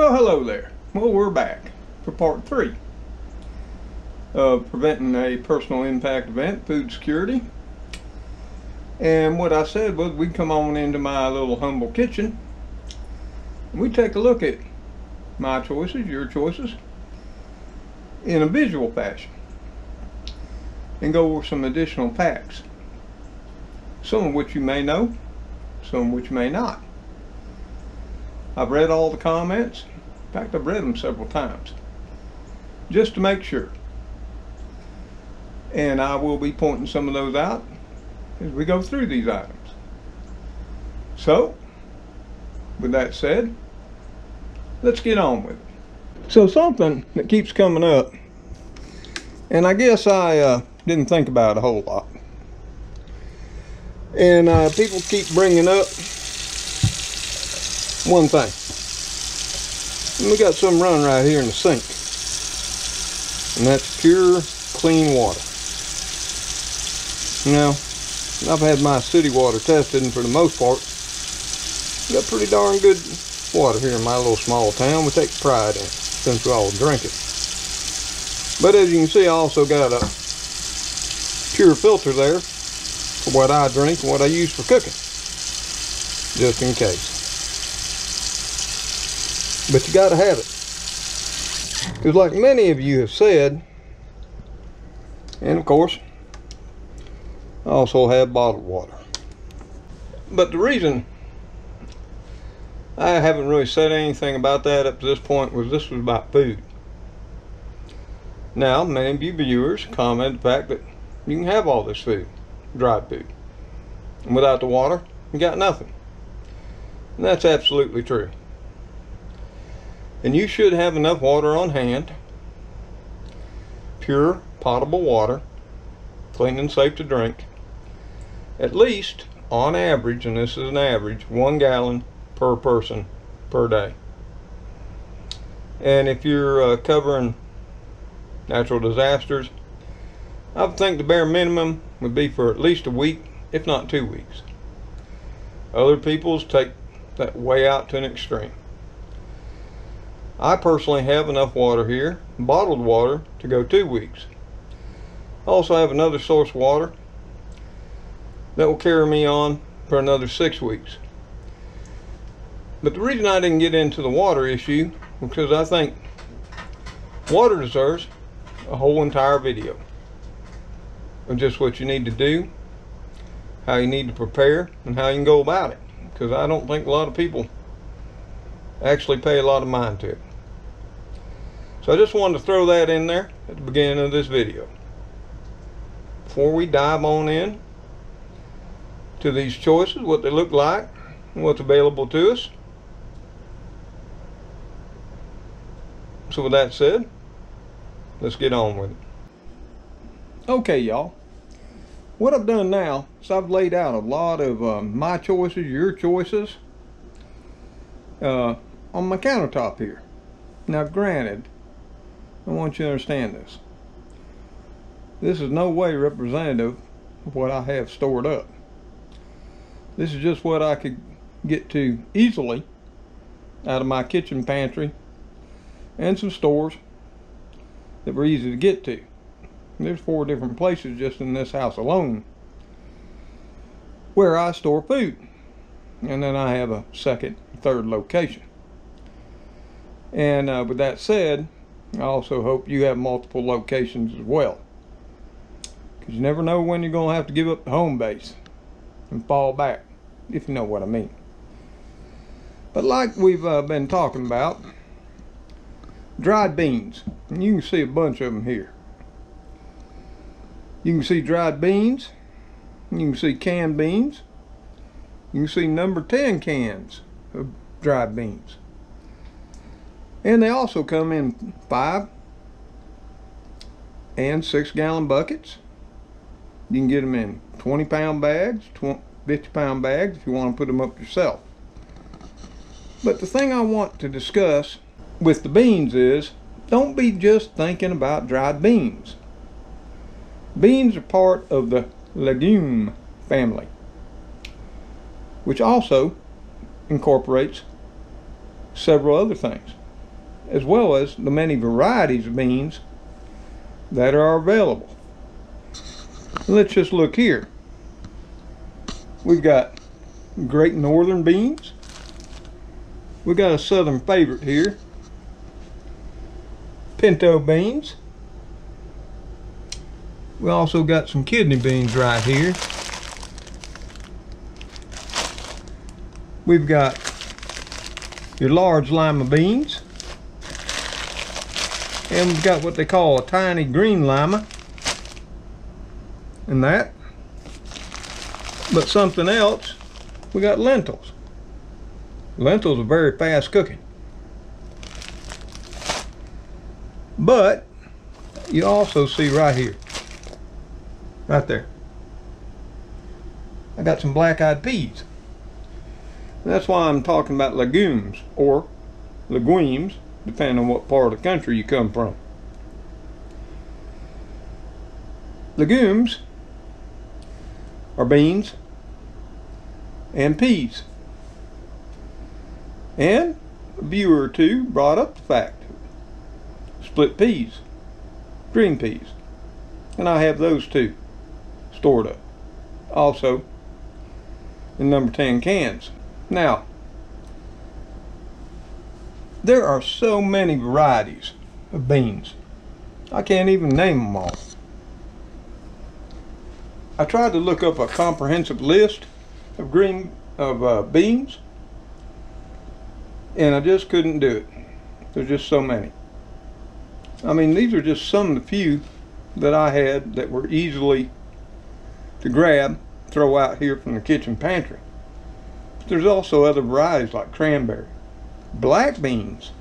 Well, hello there. Well, we're back for part three of preventing a personal impact event, food security. And what I said was we'd come on into my little humble kitchen and we'd take a look at my choices, your choices, in a visual fashion and go over some additional facts. Some of which you may know, some of which you may not. I've read all the comments. In fact, I've read them several times just to make sure. And I will be pointing some of those out as we go through these items. So, with that said, let's get on with it. So something that keeps coming up, and I guess I uh, didn't think about a whole lot. And uh, people keep bringing up one thing. And we got some running right here in the sink. And that's pure, clean water. Now, I've had my city water tested, and for the most part, got pretty darn good water here in my little small town. We take pride in it, since we all drink it. But as you can see, I also got a pure filter there for what I drink and what I use for cooking, just in case. But you got to have it. Because like many of you have said, and of course, I also have bottled water. But the reason I haven't really said anything about that up to this point was this was about food. Now, many of you viewers comment the fact that you can have all this food, dried food. And without the water, you got nothing. And that's absolutely true. And you should have enough water on hand, pure, potable water, clean and safe to drink, at least, on average, and this is an average, one gallon per person per day. And if you're uh, covering natural disasters, I would think the bare minimum would be for at least a week, if not two weeks. Other people's take that way out to an extreme. I personally have enough water here, bottled water, to go two weeks. I also have another source water that will carry me on for another six weeks. But the reason I didn't get into the water issue because I think water deserves a whole entire video of just what you need to do, how you need to prepare, and how you can go about it. Because I don't think a lot of people actually pay a lot of mind to it. I just wanted to throw that in there at the beginning of this video. Before we dive on in to these choices, what they look like, and what's available to us. So with that said, let's get on with it. Okay, y'all. What I've done now is I've laid out a lot of uh, my choices, your choices, uh, on my countertop here. Now granted, I want you to understand this. This is no way representative of what I have stored up. This is just what I could get to easily out of my kitchen pantry and some stores that were easy to get to. There's four different places just in this house alone where I store food. And then I have a second, third location. And uh, with that said, I also hope you have multiple locations as well. Because you never know when you're going to have to give up the home base and fall back, if you know what I mean. But like we've uh, been talking about, dried beans. And you can see a bunch of them here. You can see dried beans. You can see canned beans. You can see number 10 cans of dried beans. And they also come in five and six gallon buckets. You can get them in 20 pound bags, 50 pound bags if you want to put them up yourself. But the thing I want to discuss with the beans is don't be just thinking about dried beans. Beans are part of the legume family, which also incorporates several other things as well as the many varieties of beans that are available. Let's just look here. We've got great northern beans. We got a southern favorite here. Pinto beans. We also got some kidney beans right here. We've got your large lima beans. And we've got what they call a tiny green lima. And that. But something else, we got lentils. Lentils are very fast cooking. But you also see right here, right there, I got some black-eyed peas. that's why I'm talking about legumes or legumes, depending on what part of the country you come from. Legumes are beans and peas. And a viewer or two brought up the fact split peas, green peas, and I have those too stored up. Also, in number 10 cans. Now, there are so many varieties of beans. I can't even name them all. I tried to look up a comprehensive list of green of uh, beans and I just couldn't do it. There's just so many. I mean, these are just some of the few that I had that were easily to grab, throw out here from the kitchen pantry. There's also other varieties like cranberry, black beans,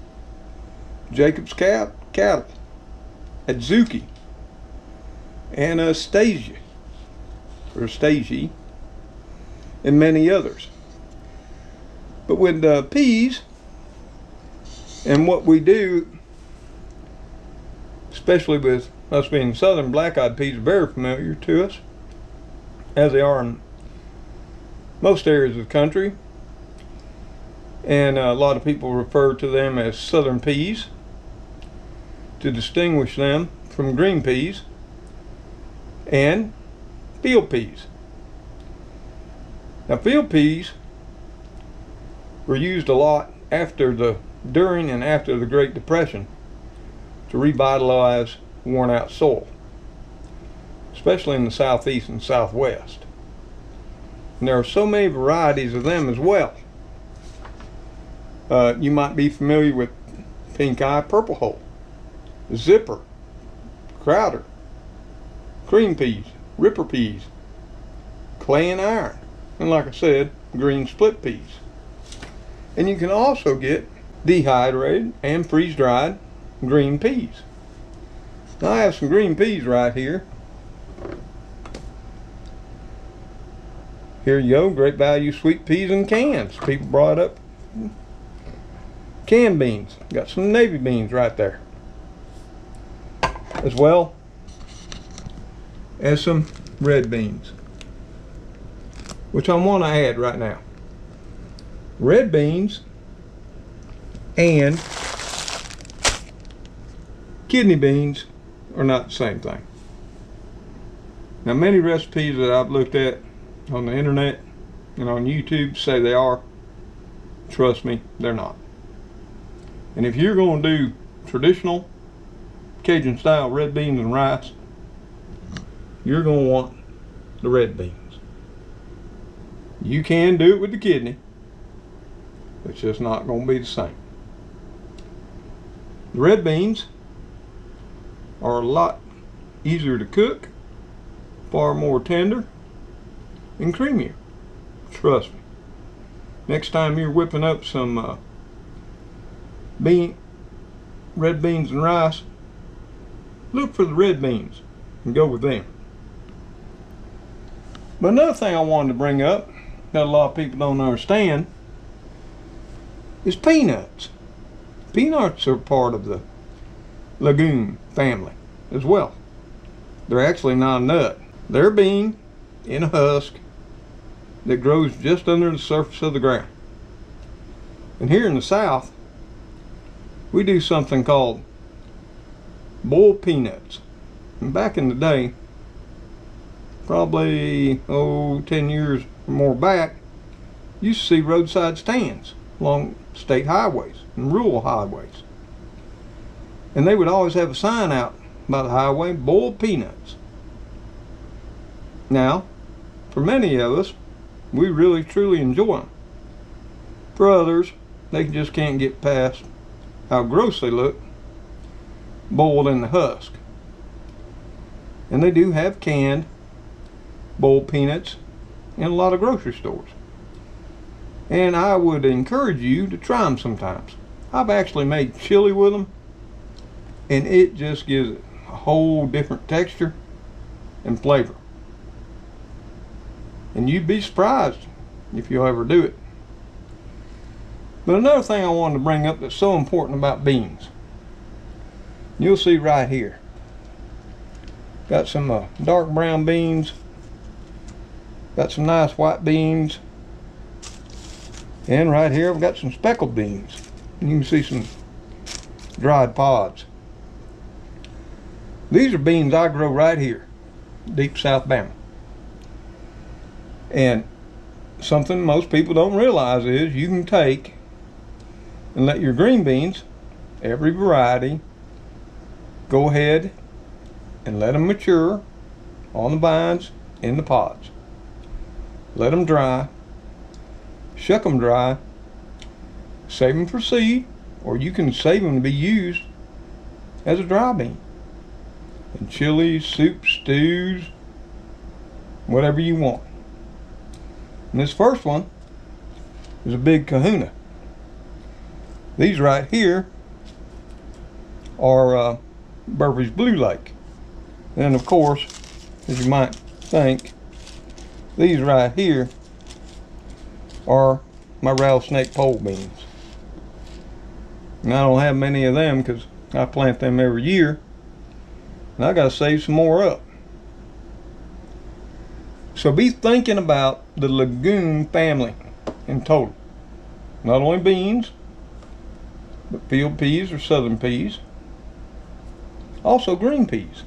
Jacob's cat, cattle, Adzuki, Anastasia, or Stasi, and many others. But with uh, peas, and what we do, especially with us being southern, black-eyed peas very familiar to us, as they are in most areas of the country. And uh, a lot of people refer to them as southern peas to distinguish them from green peas and field peas. Now field peas were used a lot after the during and after the Great Depression to revitalize worn out soil, especially in the southeast and southwest. And there are so many varieties of them as well. Uh, you might be familiar with pink eye purple hull, zipper, crowder, cream peas, ripper peas, clay and iron, and like I said, green split peas. And you can also get dehydrated and freeze-dried green peas. Now I have some green peas right here. Here you go, great value sweet peas in cans. People brought up canned beans. Got some navy beans right there. As well as some red beans. Which I want to add right now. Red beans and kidney beans are not the same thing. Now many recipes that I've looked at on the internet and on YouTube say they are. Trust me, they're not. And if you're going to do traditional Cajun style red beans and rice, you're going to want the red beans. You can do it with the kidney. It's just not going to be the same. The red beans are a lot easier to cook, far more tender, and creamier. Trust me. Next time you're whipping up some uh, bean, red beans and rice, look for the red beans and go with them. But another thing I wanted to bring up that a lot of people don't understand is peanuts. Peanuts are part of the legume family as well. They're actually not a nut. They're a bean in a husk that grows just under the surface of the ground. And here in the south, we do something called boiled peanuts. And back in the day, probably, oh, 10 years or more back, you used to see roadside stands along state highways and rural highways. And they would always have a sign out by the highway, boiled peanuts. Now, for many of us, we really truly enjoy them. For others, they just can't get past how gross they look boiled in the husk. And they do have canned boiled peanuts in a lot of grocery stores. And I would encourage you to try them sometimes. I've actually made chili with them and it just gives it a whole different texture and flavor. And you'd be surprised if you'll ever do it. But another thing I wanted to bring up that's so important about beans. You'll see right here. Got some uh, dark brown beans. Got some nice white beans. And right here I've got some speckled beans. You can see some dried pods. These are beans I grow right here, deep South Bama. And something most people don't realize is you can take and let your green beans, every variety, go ahead and let them mature on the vines in the pods. Let them dry, shuck them dry, save them for seed, or you can save them to be used as a dry bean. In chilies, soups, stews, whatever you want. And this first one is a big kahuna. These right here are uh, Burpee's Blue Lake. And of course, as you might think, these right here are my rattlesnake pole beans. And I don't have many of them because I plant them every year. And I got to save some more up. So be thinking about the legume family in total. Not only beans, but field peas or southern peas. Also green peas.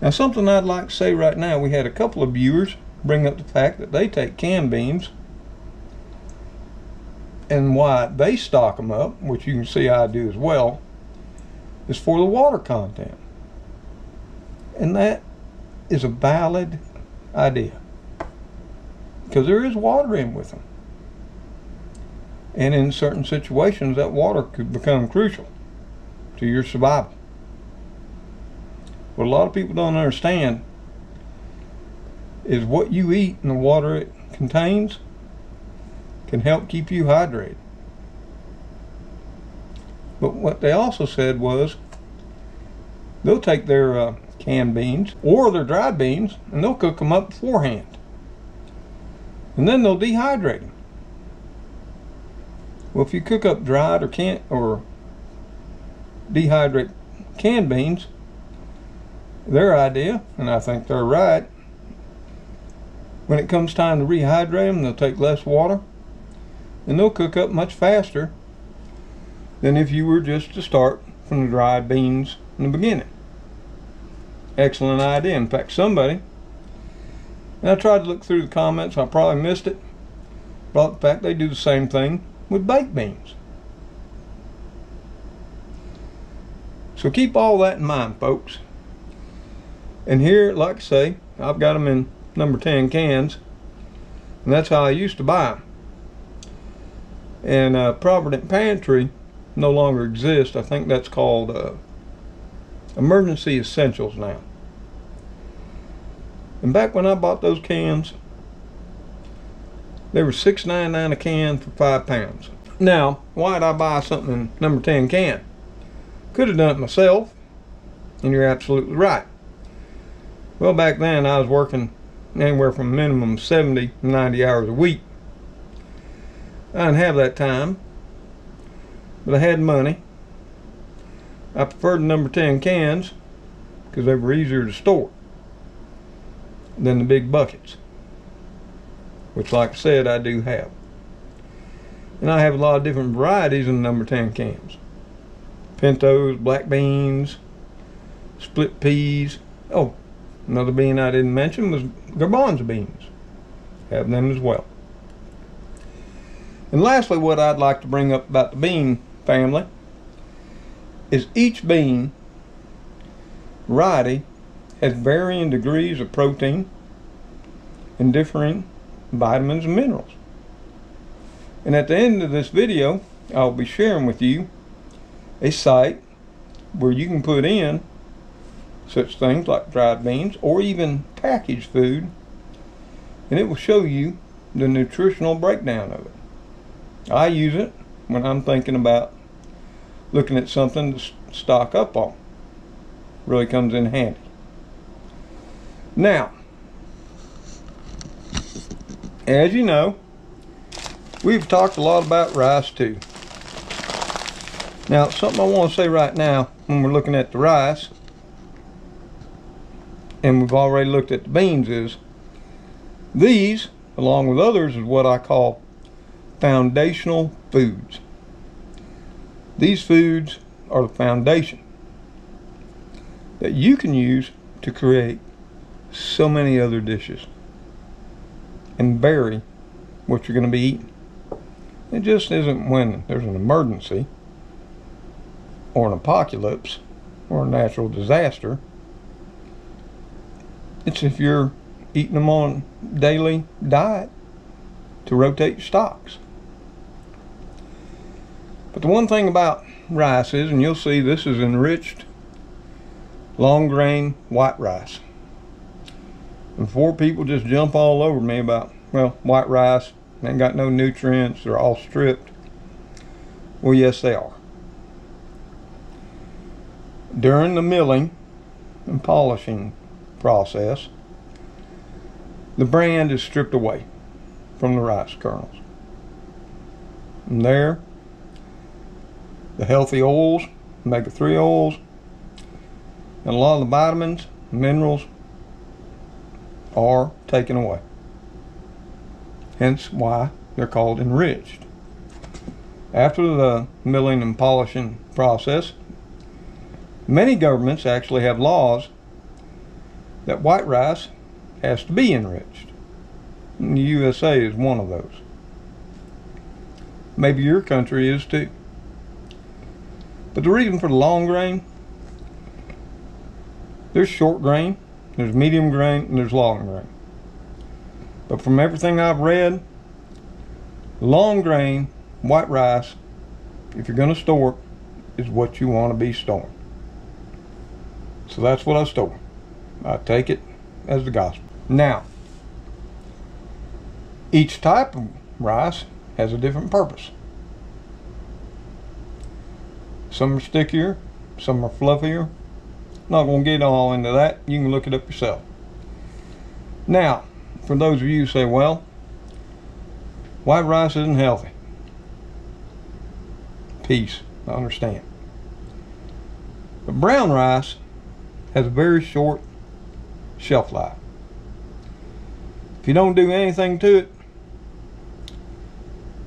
Now something I'd like to say right now, we had a couple of viewers bring up the fact that they take canned beans and why they stock them up, which you can see I do as well, is for the water content. And that is a valid idea because there is water in with them and in certain situations that water could become crucial to your survival. What a lot of people don't understand is what you eat and the water it contains can help keep you hydrated. But what they also said was they'll take their uh, canned beans or their dried beans and they'll cook them up beforehand. And then they'll dehydrate them. Well, if you cook up dried or can't or dehydrate canned beans, their idea, and I think they're right, when it comes time to rehydrate them, they'll take less water and they'll cook up much faster than if you were just to start from the dried beans in the beginning. Excellent idea. In fact, somebody, and I tried to look through the comments, I probably missed it, but in fact they do the same thing with baked beans. So keep all that in mind, folks. And here, like I say, I've got them in number 10 cans. And that's how I used to buy them. And uh, Provident Pantry no longer exists. I think that's called uh, Emergency Essentials now. And back when I bought those cans, they were $6.99 a can for five pounds. Now, why'd I buy something in number 10 can? Could have done it myself, and you're absolutely right. Well, back then I was working anywhere from minimum 70 to 90 hours a week. I didn't have that time, but I had money. I preferred the number 10 cans because they were easier to store than the big buckets which like I said I do have. And I have a lot of different varieties in the number 10 cans. Pintos, black beans, split peas. Oh, another bean I didn't mention was garbanzo beans. Have them as well. And lastly, what I'd like to bring up about the bean family is each bean variety has varying degrees of protein and differing vitamins and minerals. And at the end of this video, I'll be sharing with you a site where you can put in such things like dried beans or even packaged food and it will show you the nutritional breakdown of it. I use it when I'm thinking about looking at something to stock up on. Really comes in handy. Now, as you know, we've talked a lot about rice too. Now, something I want to say right now when we're looking at the rice, and we've already looked at the beans, is these, along with others, is what I call foundational foods. These foods are the foundation that you can use to create so many other dishes and vary what you're going to be eating. It just isn't when there's an emergency or an apocalypse or a natural disaster. It's if you're eating them on daily diet to rotate your stocks. But the one thing about rice is, and you'll see this is enriched long grain white rice. And four people just jump all over me about, well, white rice, ain't got no nutrients, they're all stripped. Well, yes, they are. During the milling and polishing process, the bran is stripped away from the rice kernels. And there, the healthy oils, omega-3 oils, and a lot of the vitamins, minerals are taken away. Hence why they're called enriched. After the milling and polishing process, many governments actually have laws that white rice has to be enriched. And the USA is one of those. Maybe your country is too. But the reason for the long grain, there's short grain, there's medium grain, and there's long grain. But from everything I've read, long grain, white rice, if you're going to store it, is what you want to be storing. So that's what I store. I take it as the gospel. Now, each type of rice has a different purpose. Some are stickier, some are fluffier. Not going to get all into that. You can look it up yourself. Now, for those of you who say, well, white rice isn't healthy. Peace. I understand. But brown rice has a very short shelf life. If you don't do anything to it,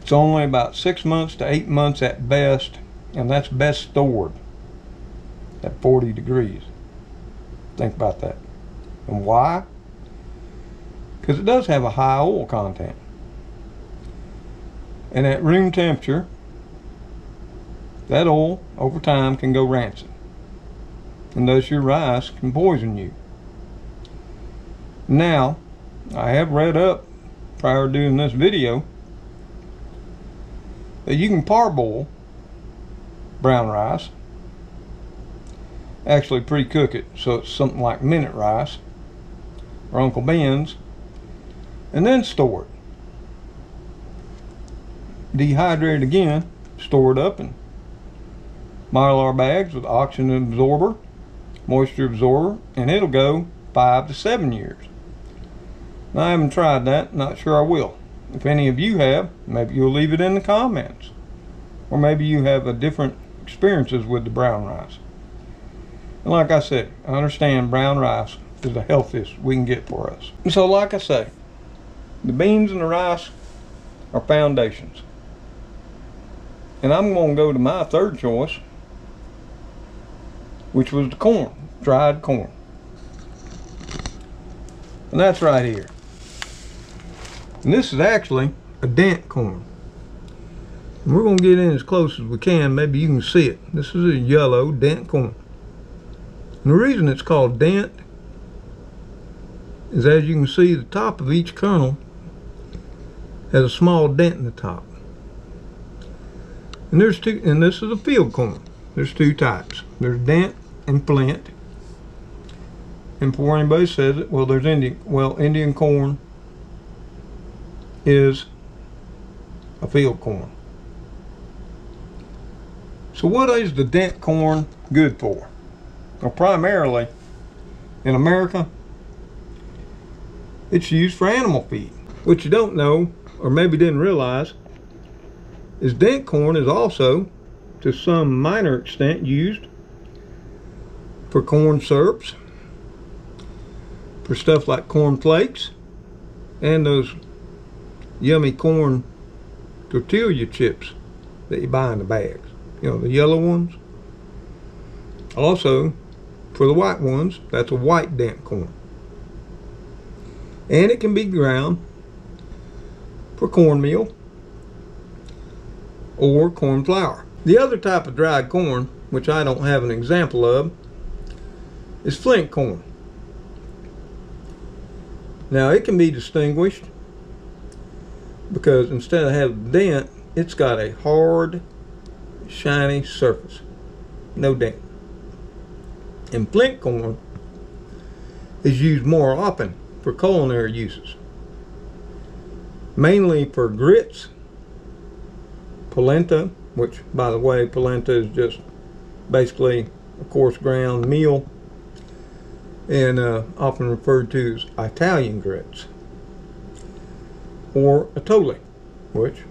it's only about six months to eight months at best and that's best stored at 40 degrees. Think about that. And why? Because it does have a high oil content. And at room temperature, that oil over time can go rancid. And thus your rice can poison you. Now, I have read up prior to doing this video that you can parboil brown rice. Actually pre-cook it so it's something like minute rice or Uncle Ben's and then store it. Dehydrate it again, store it up in mylar bags with oxygen absorber, moisture absorber, and it'll go five to seven years. Now, I haven't tried that, not sure I will. If any of you have, maybe you'll leave it in the comments. Or maybe you have a different experiences with the brown rice. And like I said, I understand brown rice is the healthiest we can get for us. And so like I say, the beans and the rice are foundations. And I'm going to go to my third choice, which was the corn, dried corn. And that's right here. And this is actually a dent corn. And we're going to get in as close as we can. Maybe you can see it. This is a yellow dent corn. And the reason it's called dent is as you can see the top of each kernel has a small dent in the top. And there's two, and this is a field corn. There's two types. There's dent and flint. And before anybody says it, well, there's Indian, well, Indian corn is a field corn. So what is the dent corn good for? Well, primarily in America, it's used for animal feed. What you don't know, or maybe didn't realize, is dent corn is also, to some minor extent, used for corn syrups, for stuff like corn flakes, and those yummy corn tortilla chips that you buy in the bags. You know, the yellow ones. Also, for the white ones, that's a white dent corn. And it can be ground for cornmeal or corn flour. The other type of dried corn, which I don't have an example of, is flint corn. Now it can be distinguished because instead of having dent, it's got a hard, shiny surface. No dent. And flint corn is used more often for culinary uses. Mainly for grits polenta, which by the way, polenta is just basically a coarse ground meal and uh, often referred to as Italian grits. Or atole, which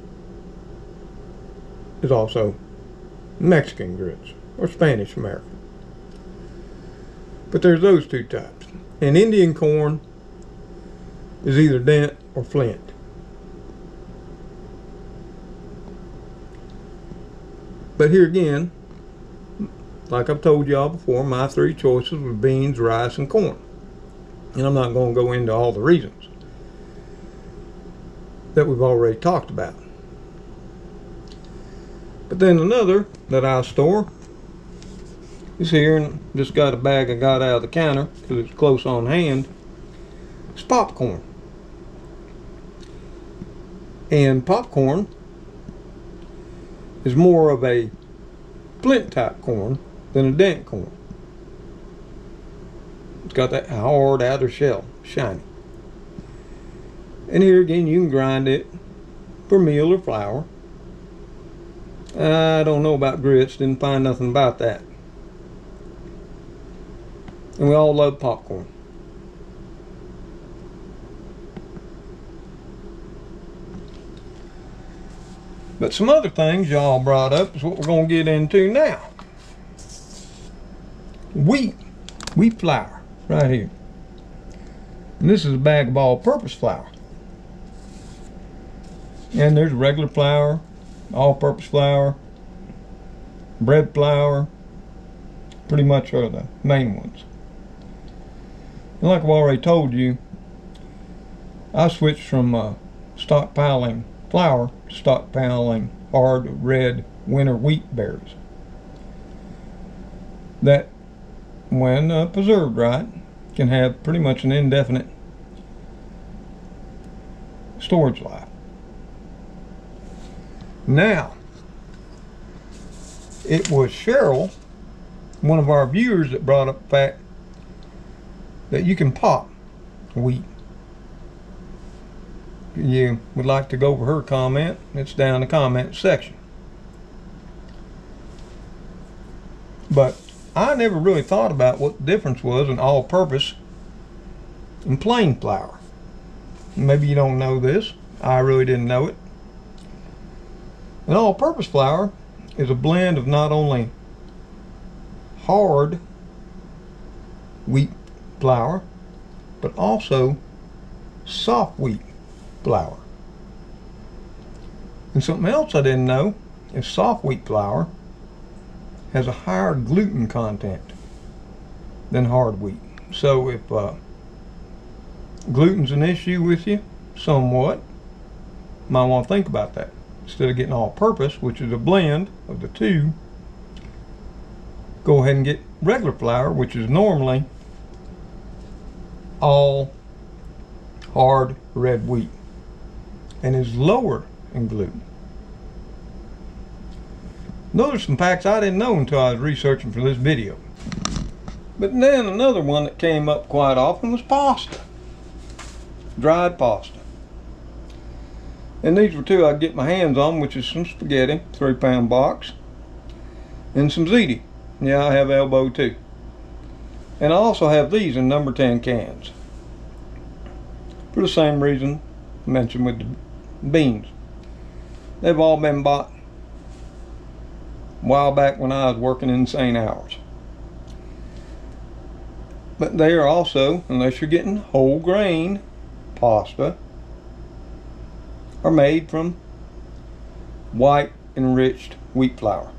is also Mexican grits or Spanish American. But there's those two types. And Indian corn is either dent or flint. But here again, like I've told y'all before, my three choices were beans, rice, and corn. And I'm not going to go into all the reasons that we've already talked about. But then another that I store is here, and just got a bag I got out of the counter because it's close on hand. It's popcorn. And popcorn is more of a flint type corn than a dent corn. It's got that hard outer shell, shiny. And here again, you can grind it for meal or flour. I don't know about grits, didn't find nothing about that. And we all love popcorn. But some other things y'all brought up is what we're going to get into now. Wheat, wheat flour, right here. And this is a bag of all-purpose flour. And there's regular flour, all-purpose flour, bread flour, pretty much are the main ones. And like I've already told you, I switched from uh, stockpiling flour to stockpiling hard red winter wheat berries that when uh, preserved right can have pretty much an indefinite storage life. Now, it was Cheryl, one of our viewers, that brought up the fact that you can pop wheat you would like to go over her comment, it's down in the comment section. But I never really thought about what the difference was in all-purpose and plain flour. Maybe you don't know this. I really didn't know it. An all-purpose flour is a blend of not only hard wheat flour, but also soft wheat flour. And something else I didn't know is soft wheat flour has a higher gluten content than hard wheat. So if uh, gluten's an issue with you, somewhat, might want to think about that. Instead of getting all purpose, which is a blend of the two, go ahead and get regular flour, which is normally all hard red wheat and is lower in gluten. Those are some facts I didn't know until I was researching for this video. But then another one that came up quite often was pasta. Dried pasta. And these were two I'd get my hands on, which is some spaghetti, three pound box, and some ziti. Yeah, I have elbow too. And I also have these in number 10 cans. For the same reason mentioned with the beans. They've all been bought a while back when I was working insane hours. But they are also, unless you're getting whole grain pasta, are made from white enriched wheat flour.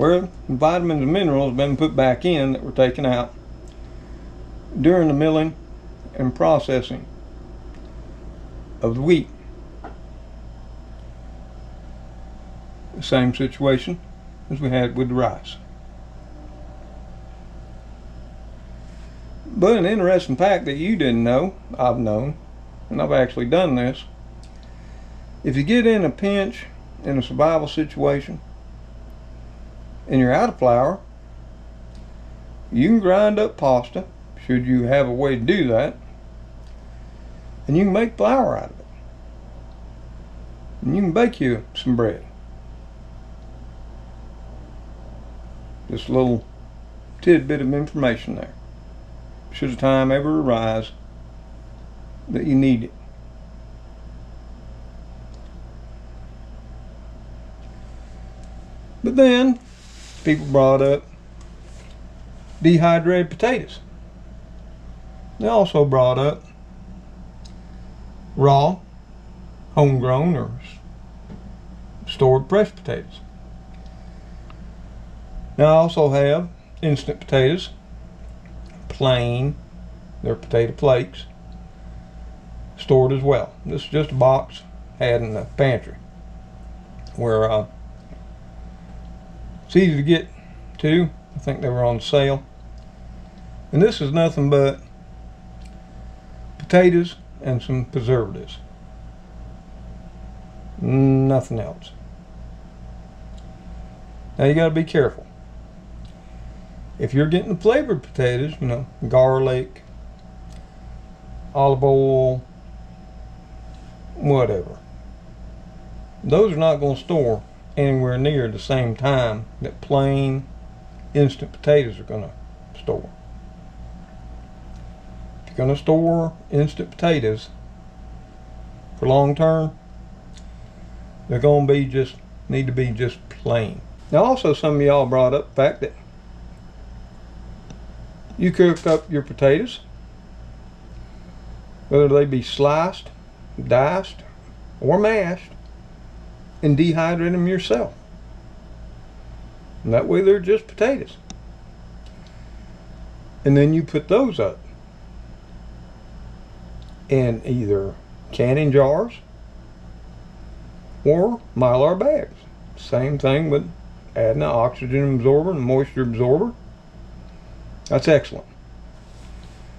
Where vitamins and minerals have been put back in that were taken out during the milling and processing of the wheat. The same situation as we had with the rice. But an interesting fact that you didn't know, I've known, and I've actually done this. If you get in a pinch in a survival situation and you're out of flour, you can grind up pasta, should you have a way to do that, and you can make flour out of it. And you can bake you some bread. Just a little tidbit of information there. Should the time ever arise that you need it. But then people brought up dehydrated potatoes. They also brought up raw, homegrown, or stored fresh potatoes. Now I also have instant potatoes, plain, they're potato flakes, stored as well. This is just a box had in the pantry where uh, it's easy to get to. I think they were on sale. And this is nothing but potatoes and some preservatives. Nothing else. Now you got to be careful. If you're getting flavored potatoes, you know, garlic, olive oil, whatever. Those are not going to store anywhere near the same time that plain instant potatoes are going to store. If you're going to store instant potatoes for long term, they're going to be just, need to be just plain. Now also some of y'all brought up the fact that you cook up your potatoes, whether they be sliced diced or mashed and dehydrate them yourself. And that way they're just potatoes. And then you put those up in either canning jars or mylar bags. Same thing with adding an oxygen absorber and moisture absorber. That's excellent.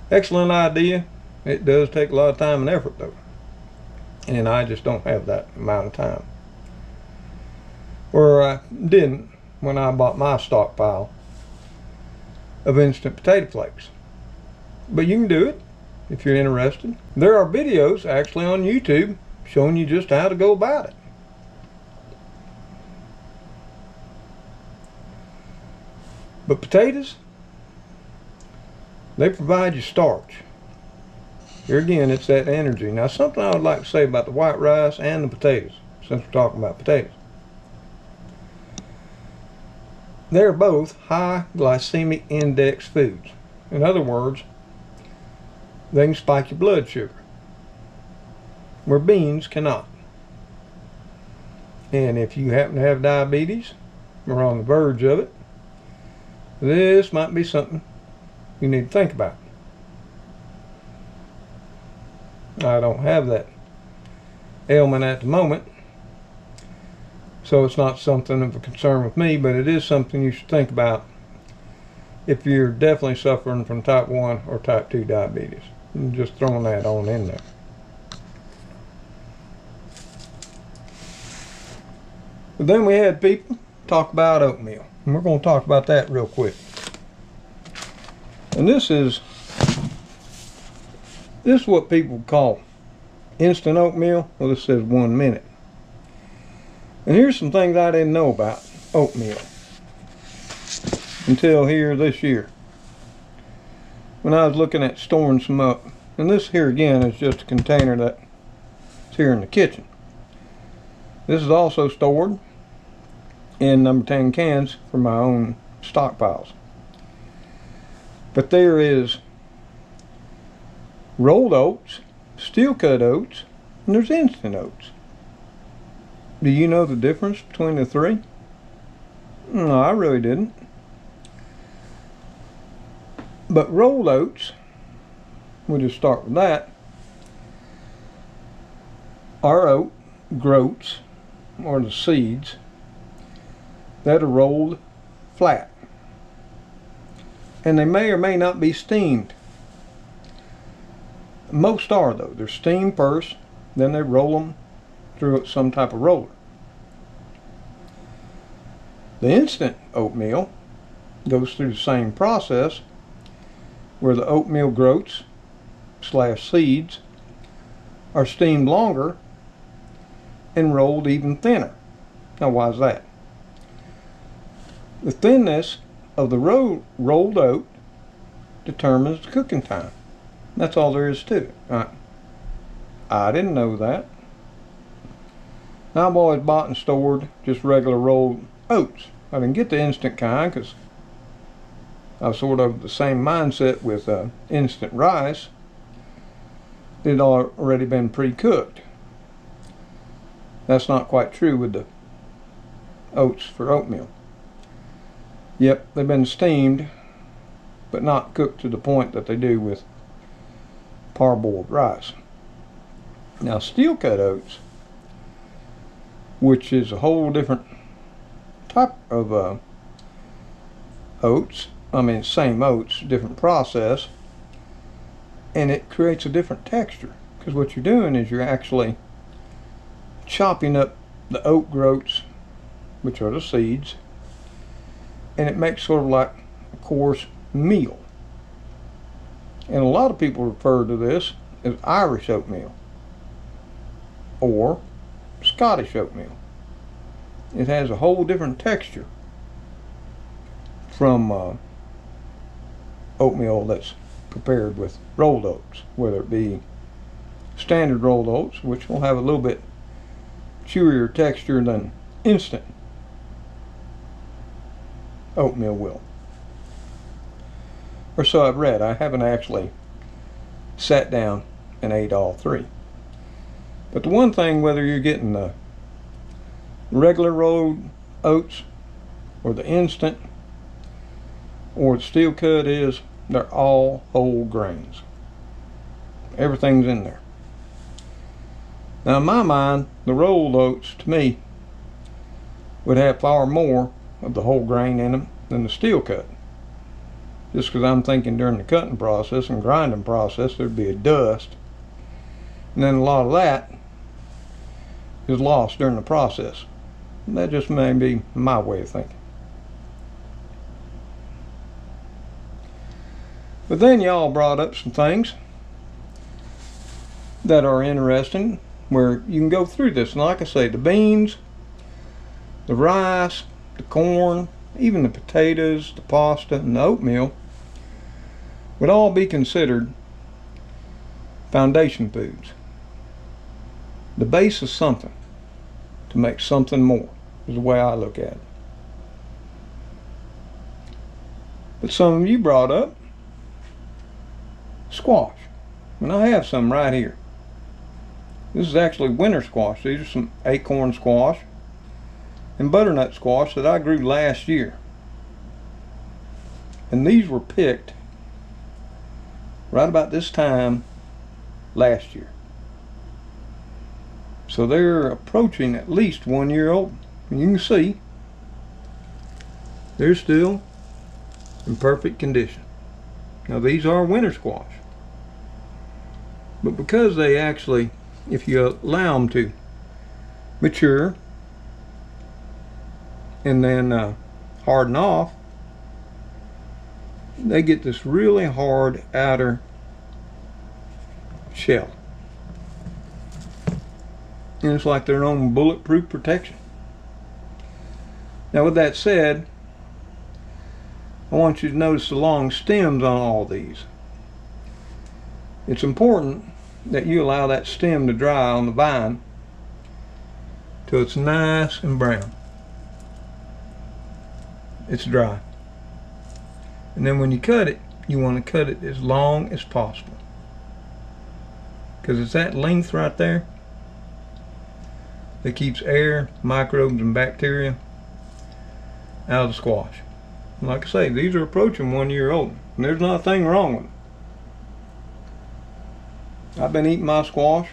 Excellent idea. It does take a lot of time and effort though and I just don't have that amount of time. Or I didn't when I bought my stockpile of instant potato flakes. But you can do it if you're interested. There are videos actually on YouTube showing you just how to go about it. But potatoes, they provide you starch. Here again, it's that energy. Now, something I would like to say about the white rice and the potatoes, since we're talking about potatoes. They're both high glycemic index foods. In other words, they can spike your blood sugar, where beans cannot. And if you happen to have diabetes or on the verge of it, this might be something you need to think about. I don't have that ailment at the moment, so it's not something of a concern with me, but it is something you should think about if you're definitely suffering from type 1 or type 2 diabetes. I'm just throwing that on in there. But then we had people talk about oatmeal. And we're going to talk about that real quick. And this is this is what people call instant oatmeal. Well, this says one minute. And here's some things I didn't know about oatmeal until here this year. When I was looking at storing some up. And this here again is just a container that's here in the kitchen. This is also stored in number 10 cans for my own stockpiles. But there is rolled oats, steel cut oats, and there's instant oats. Do you know the difference between the three? No, I really didn't. But rolled oats, we'll just start with that, are oat groats, or the seeds, that are rolled flat. And they may or may not be steamed. Most are though. They're steamed first, then they roll them through some type of roller. The instant oatmeal goes through the same process where the oatmeal groats slash seeds are steamed longer and rolled even thinner. Now why is that? The thinness of the ro rolled oat determines the cooking time. That's all there is to it. I, I didn't know that. I've always bought and stored just regular rolled oats. I didn't get the instant kind because I was sort of the same mindset with uh, instant rice. It had already been pre-cooked. That's not quite true with the oats for oatmeal. Yep, they've been steamed, but not cooked to the point that they do with parboiled rice. Now steel cut oats, which is a whole different type of uh, oats, I mean same oats, different process, and it creates a different texture. Because what you're doing is you're actually chopping up the oat groats, which are the seeds, and it makes sort of like a coarse meal. And a lot of people refer to this as Irish oatmeal or Scottish oatmeal. It has a whole different texture from uh, oatmeal that's prepared with rolled oats, whether it be standard rolled oats, which will have a little bit chewier texture than instant oatmeal will. Or so I've read. I haven't actually sat down and ate all three. But the one thing, whether you're getting the regular rolled oats or the instant or the steel cut is they're all whole grains. Everything's in there. Now in my mind, the rolled oats to me would have far more of the whole grain in them than the steel cut. Just because I'm thinking during the cutting process and grinding process there'd be a dust. And then a lot of that is lost during the process. That just may be my way of thinking. But then y'all brought up some things that are interesting where you can go through this. And like I say, the beans, the rice, the corn, even the potatoes, the pasta, and the oatmeal would all be considered foundation foods. The base is something to make something more, is the way I look at it. But some of you brought up squash. And I have some right here. This is actually winter squash. These are some acorn squash. and butternut squash that I grew last year. And these were picked right about this time last year. So they're approaching at least one year old. And you can see they're still in perfect condition. Now these are winter squash. But because they actually, if you allow them to mature and then uh, harden off, they get this really hard outer shell. And it's like their own bulletproof protection. Now with that said, I want you to notice the long stems on all these. It's important that you allow that stem to dry on the vine till it's nice and brown. It's dry. And then when you cut it, you want to cut it as long as possible. Because it's that length right there that keeps air, microbes, and bacteria out of the squash. And like I say, these are approaching one year old. And there's not a thing wrong with them. I've been eating my squash.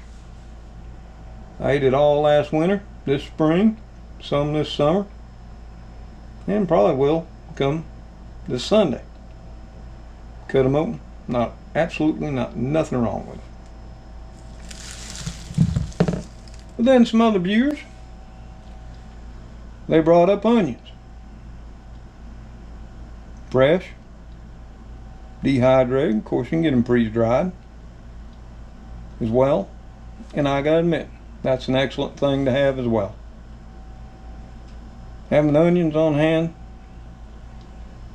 I ate it all last winter, this spring, some this summer, and probably will come this Sunday. Cut them open. Not absolutely not nothing wrong with them. But then some other viewers, they brought up onions. Fresh, dehydrated. Of course, you can get them freeze-dried as well. And I gotta admit, that's an excellent thing to have as well. Having onions on hand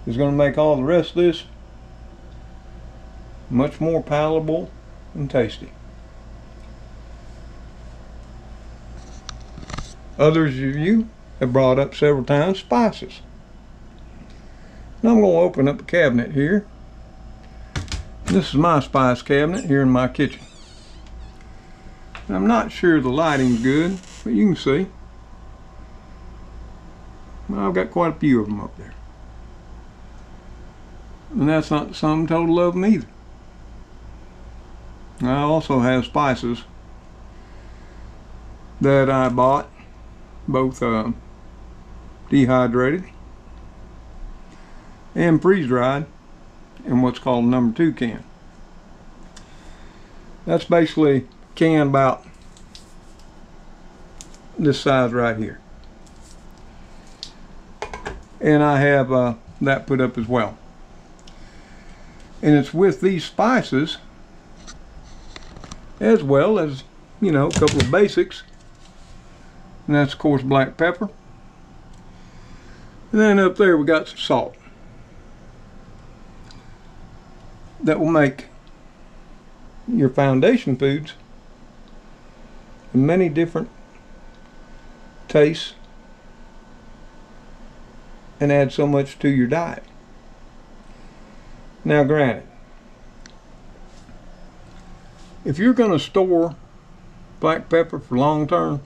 is going to make all the rest of this much more palatable and tasty. Others of you have brought up several times spices. Now I'm going to open up a cabinet here. This is my spice cabinet here in my kitchen. I'm not sure the lighting's good, but you can see. I've got quite a few of them up there. And that's not the sum total of them either. I also have spices that I bought, both uh, dehydrated and freeze-dried in what's called number two can. That's basically can about this size right here. And I have uh, that put up as well. And it's with these spices as well as, you know, a couple of basics. And that's of course black pepper. And then up there we got some salt. That will make your foundation foods many different tastes and add so much to your diet. Now granted, if you're going to store black pepper for long term,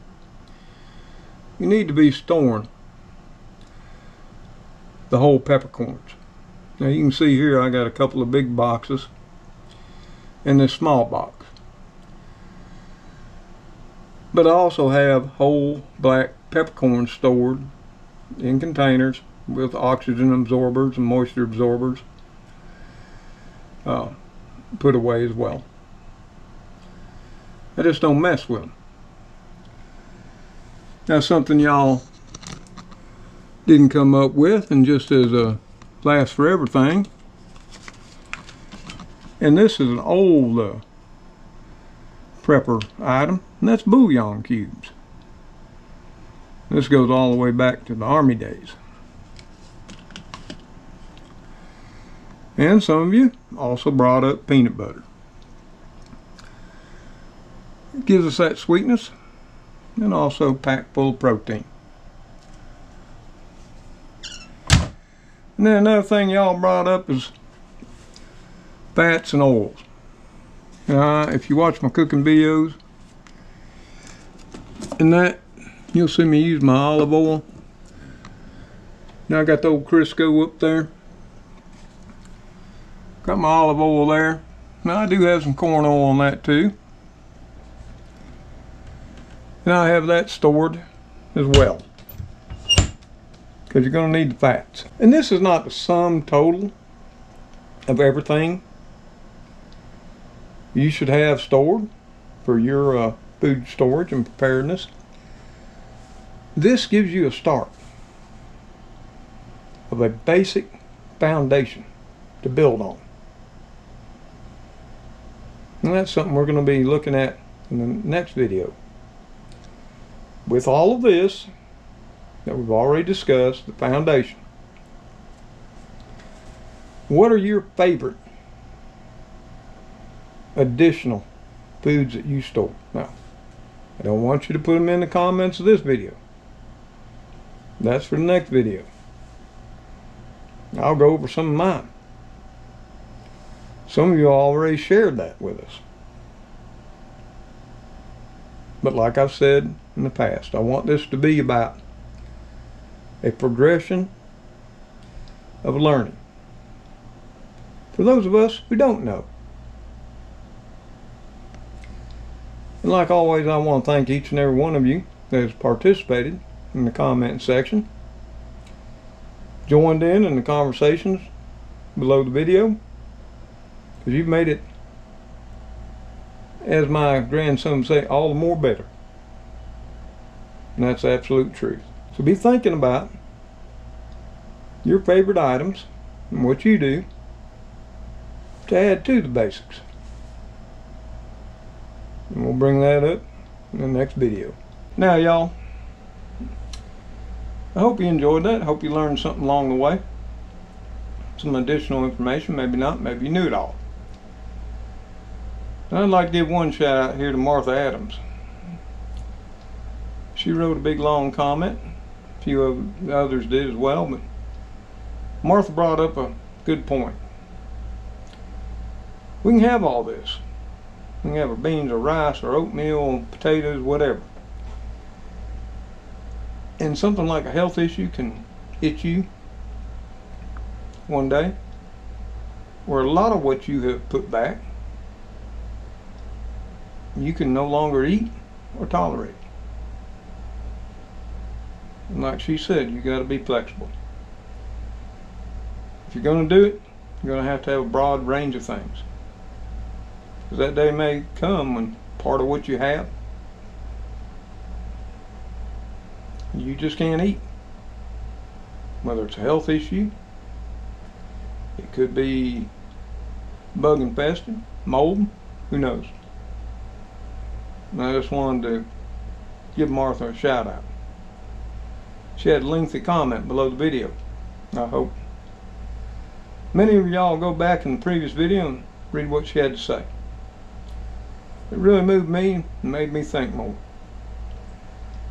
you need to be storing the whole peppercorns. Now you can see here I got a couple of big boxes and this small box. But I also have whole black peppercorns stored in containers with oxygen absorbers and moisture absorbers uh, put away as well. I just don't mess with them. That's something y'all didn't come up with and just as a last forever thing. And this is an old uh, prepper item, and that's bouillon cubes. This goes all the way back to the army days. And some of you also brought up peanut butter. It gives us that sweetness and also packed full protein. And then another thing y'all brought up is fats and oils. Uh, if you watch my cooking videos, and that, you'll see me use my olive oil Now I got the old Crisco up there. Got my olive oil there. Now I do have some corn oil on that too. And I have that stored as well. Because you're going to need the fats. And this is not the sum total of everything you should have stored for your uh, food storage and preparedness. This gives you a start of a basic foundation to build on. And that's something we're going to be looking at in the next video. With all of this that we've already discussed, the foundation, what are your favorite additional foods that you store? Now, I don't want you to put them in the comments of this video. That's for the next video. I'll go over some of mine. Some of you already shared that with us. But like I've said in the past, I want this to be about a progression of learning. For those of us who don't know. And like always, I want to thank each and every one of you that has participated in the comment section, joined in in the conversations below the video, because you've made it, as my grandson say, all the more better. And that's absolute truth. So be thinking about your favorite items and what you do to add to the basics. And we'll bring that up in the next video. Now y'all, I hope you enjoyed that. I hope you learned something along the way. Some additional information, maybe not, maybe you knew it all. I'd like to give one shout out here to Martha Adams. She wrote a big long comment. A few of the others did as well, but Martha brought up a good point. We can have all this. We can have our beans or rice or oatmeal, or potatoes, whatever. And something like a health issue can hit you one day where a lot of what you have put back you can no longer eat or tolerate. And like she said, you got to be flexible. If you're going to do it, you're going to have to have a broad range of things. Because that day may come when part of what you have, you just can't eat. Whether it's a health issue, it could be bug infested, mold, who knows. And I just wanted to give Martha a shout out. She had a lengthy comment below the video. I hope many of y'all go back in the previous video and read what she had to say. It really moved me and made me think more.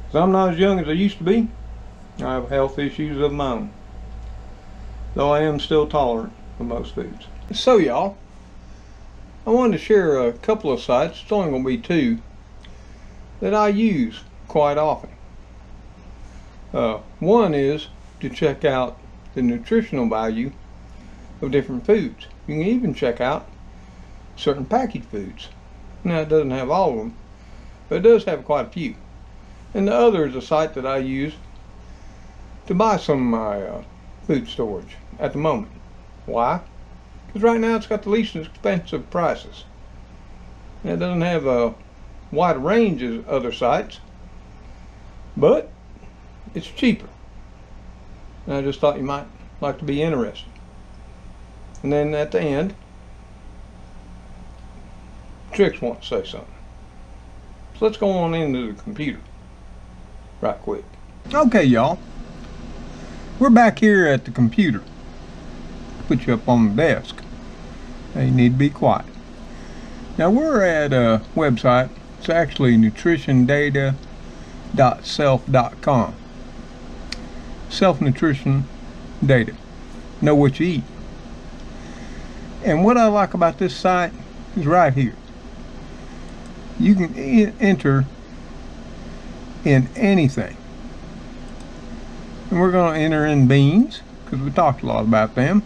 Because I'm not as young as I used to be. I have health issues of my own. Though I am still tolerant of most foods. So y'all, I wanted to share a couple of sites. It's only going to be two that I use quite often. Uh, one is to check out the nutritional value of different foods. You can even check out certain packaged foods. Now it doesn't have all of them, but it does have quite a few. And the other is a site that I use to buy some of my uh, food storage at the moment. Why? Because right now it's got the least expensive prices. And it doesn't have a wide range of other sites, but it's cheaper. And I just thought you might like to be interested. And then at the end, Trix wants to say something. So let's go on into the computer right quick. Okay, y'all. We're back here at the computer. Put you up on the desk. Now you need to be quiet. Now we're at a website it's actually nutritiondata.self.com. Self nutrition data. Know what you eat. And what I like about this site is right here. You can e enter in anything. and we're going to enter in beans because we talked a lot about them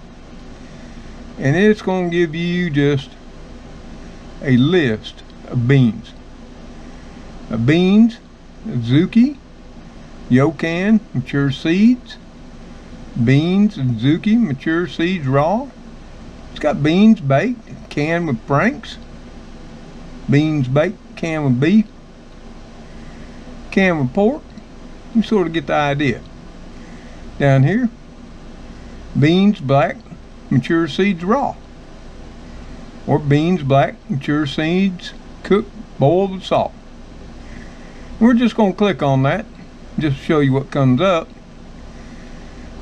and it's going to give you just a list of beans beans Azuki Yokan mature seeds beans Azuki mature seeds raw it's got beans baked canned with franks beans baked canned with beef canned with pork you sort of get the idea down here. Beans, black, mature seeds raw. Or beans, black, mature seeds cooked, boiled with salt. We're just going to click on that just show you what comes up.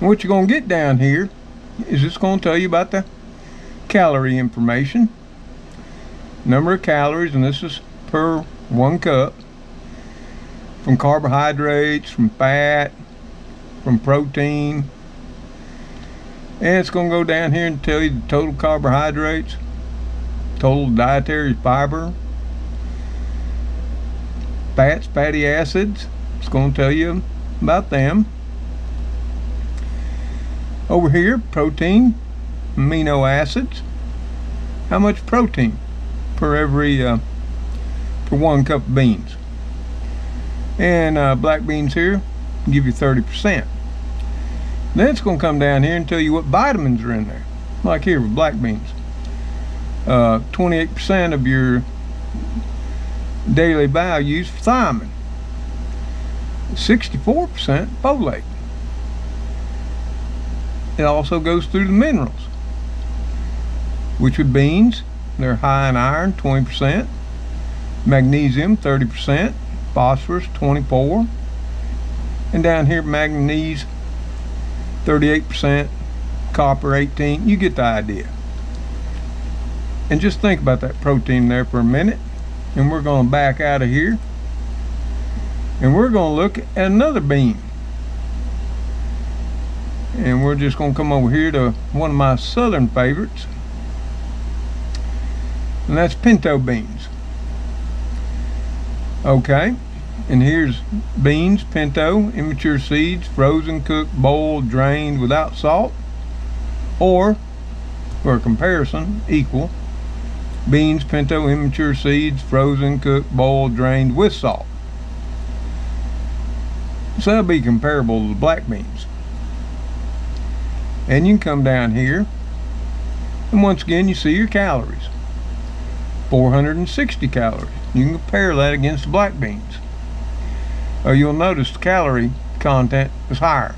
What you're going to get down here is it's going to tell you about the calorie information. Number of calories, and this is per one cup. From carbohydrates, from fat, from protein. And it's going to go down here and tell you the total carbohydrates, total dietary fiber, fats, fatty acids. It's going to tell you about them. Over here, protein, amino acids. How much protein per every, uh, per one cup of beans. And uh, black beans here give you 30%. Then it's going to come down here and tell you what vitamins are in there. Like here with black beans. 28% uh, of your daily values for thiamine. 64% folate. It also goes through the minerals, which with beans, they're high in iron, 20%, magnesium, 30%, phosphorus, 24, and down here manganese 38%, copper 18. You get the idea. And just think about that protein there for a minute. And we're going to back out of here. And we're going to look at another bean. And we're just going to come over here to one of my southern favorites. And that's pinto beans. Okay. And here's beans, pinto, immature seeds, frozen, cooked, boiled, drained without salt. Or, for comparison, equal, beans, pinto, immature seeds, frozen, cooked, boiled, drained with salt. So that'll be comparable to the black beans. And you can come down here, and once again you see your calories. 460 calories. You can compare that against the black beans uh, you'll notice the calorie content is higher.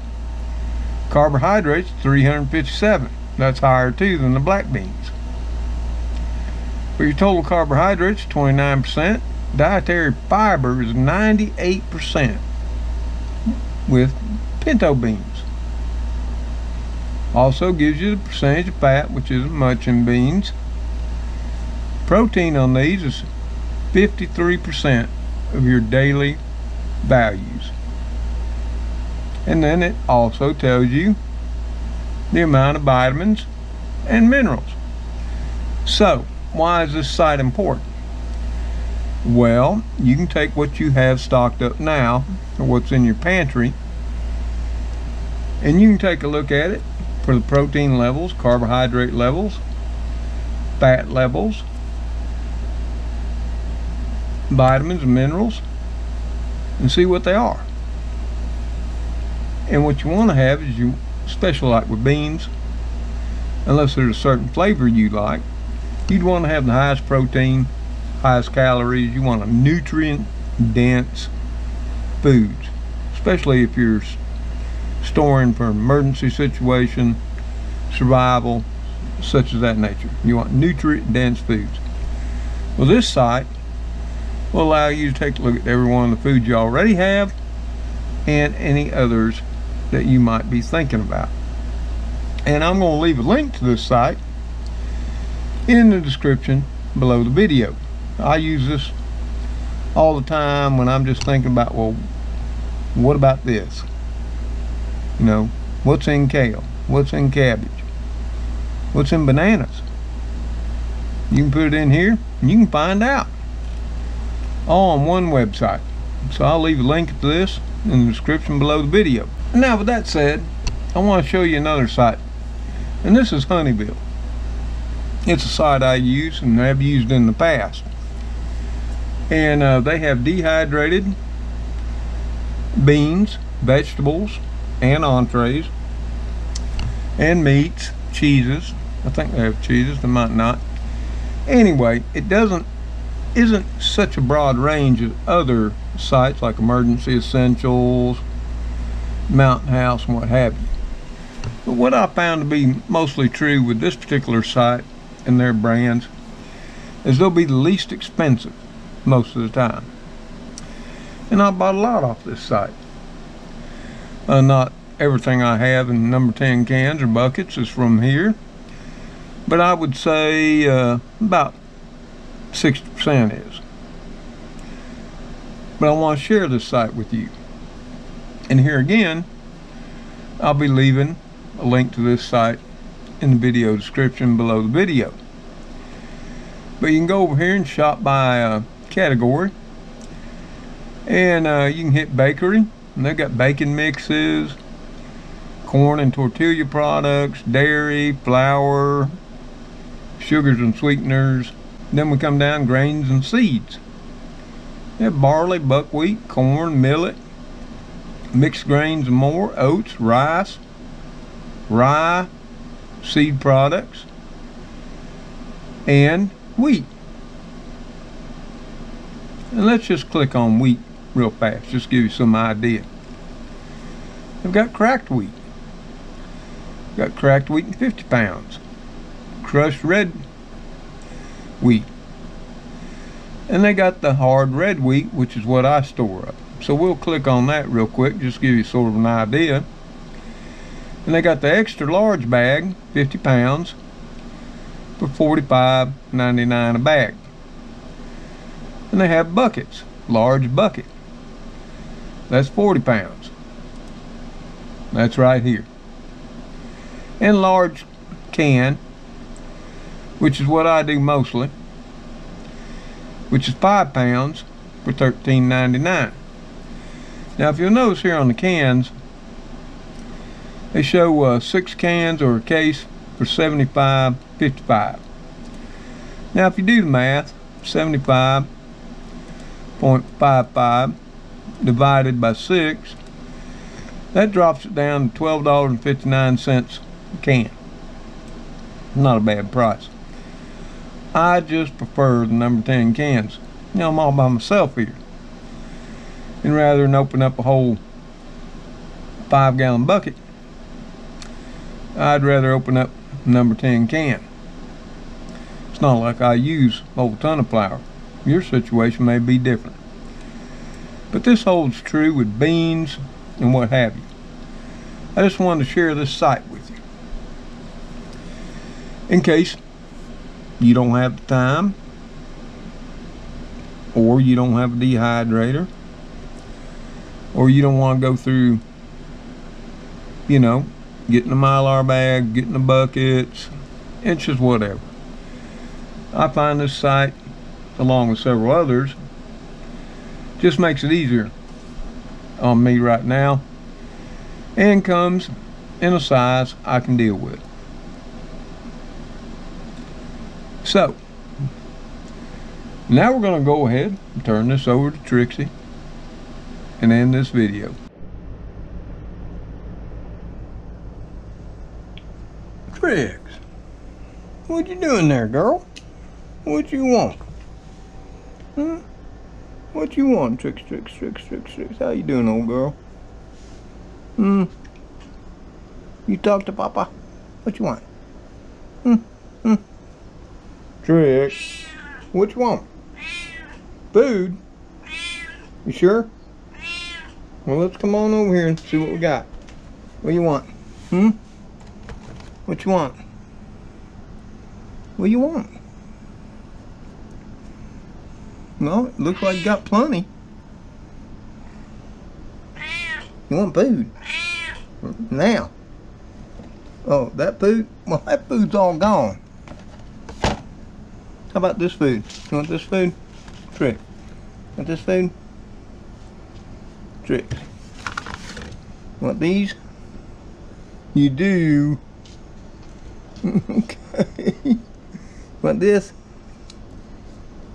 Carbohydrates, 357. That's higher too than the black beans. For your total carbohydrates, 29%. Dietary fiber is 98% with pinto beans. Also gives you the percentage of fat, which isn't much in beans. Protein on these is 53% of your daily values. And then it also tells you the amount of vitamins and minerals. So, why is this site important? Well, you can take what you have stocked up now, or what's in your pantry, and you can take a look at it for the protein levels, carbohydrate levels, fat levels, vitamins and minerals, and see what they are. And what you want to have is you special like with beans, unless there's a certain flavor you like, you'd want to have the highest protein, highest calories. You want a nutrient dense foods, especially if you're storing for emergency situation, survival, such as that nature. You want nutrient dense foods. Well, this site will allow you to take a look at every one of the foods you already have and any others that you might be thinking about. And I'm going to leave a link to this site in the description below the video. I use this all the time when I'm just thinking about, well, what about this? You know, what's in kale? What's in cabbage? What's in bananas? You can put it in here and you can find out all on one website. So I'll leave a link to this in the description below the video. Now, with that said, I want to show you another site. And this is Honeyville. It's a site I use and have used in the past. And uh, they have dehydrated beans, vegetables, and entrees, and meats, cheeses. I think they have cheeses, they might not. Anyway, it doesn't isn't such a broad range of other sites like Emergency Essentials, Mountain House, and what have you. But what I found to be mostly true with this particular site and their brands is they'll be the least expensive most of the time. And I bought a lot off this site. Uh, not everything I have in number 10 cans or buckets is from here. But I would say uh, about 60% is. But I want to share this site with you. And here again, I'll be leaving a link to this site in the video description below the video. But you can go over here and shop by uh, category. And uh, you can hit bakery. And they've got bacon mixes, corn and tortilla products, dairy, flour, sugars and sweeteners. Then we come down grains and seeds. They have barley, buckwheat, corn, millet, mixed grains and more, oats, rice, rye, seed products, and wheat. And let's just click on wheat real fast, just give you some idea. They've got cracked wheat. Got cracked wheat in 50 pounds. Crushed red wheat. And they got the hard red wheat, which is what I store up. So we'll click on that real quick, just give you sort of an idea. And they got the extra large bag, 50 pounds, for $45.99 a bag. And they have buckets, large bucket. That's 40 pounds. That's right here. And large can, which is what I do mostly, which is five pounds for $13.99. Now if you'll notice here on the cans, they show uh, six cans or a case for 75.55. Now if you do the math, 75.55 divided by six, that drops it down to $12.59 a can. Not a bad price. I just prefer the number 10 cans. You know, I'm all by myself here. And rather than open up a whole five gallon bucket, I'd rather open up number 10 can. It's not like I use a whole ton of flour. Your situation may be different. But this holds true with beans and what have you. I just wanted to share this site with you. In case you don't have the time or you don't have a dehydrator or you don't want to go through you know getting a mylar bag getting the buckets inches, whatever I find this site along with several others just makes it easier on me right now and comes in a size I can deal with. So, now we're going to go ahead and turn this over to Trixie and end this video. Trix, what you doing there, girl? What you want? Huh? What you want, Trix, Trix, Trix, Trix, Trix? How you doing, old girl? Hmm? You talk to Papa? What you want? Hmm? Hmm? Trix, what you want? Food? You sure? Well, let's come on over here and see what we got. What you want? Hmm? What you want? What you want? No, it looks like you got plenty. You want food? Now. Oh, that food? Well, that food's all gone. How about this food? You want this food? Trick. Want this food? Trick. Want these? You do. Okay. Want this?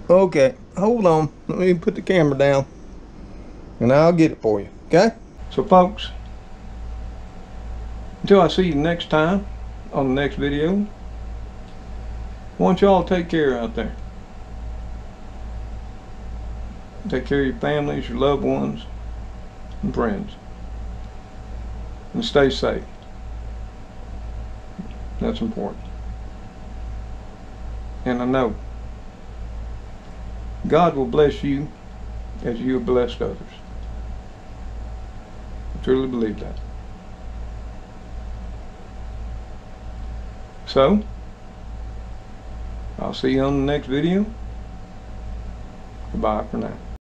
Okay. Hold on. Let me put the camera down. And I'll get it for you. Okay? So folks, until I see you next time on the next video, I want y'all take care out there. Take care of your families, your loved ones, and friends. And stay safe. That's important. And I know God will bless you as you have blessed others. I truly believe that. So, I'll see you on the next video. Goodbye for now.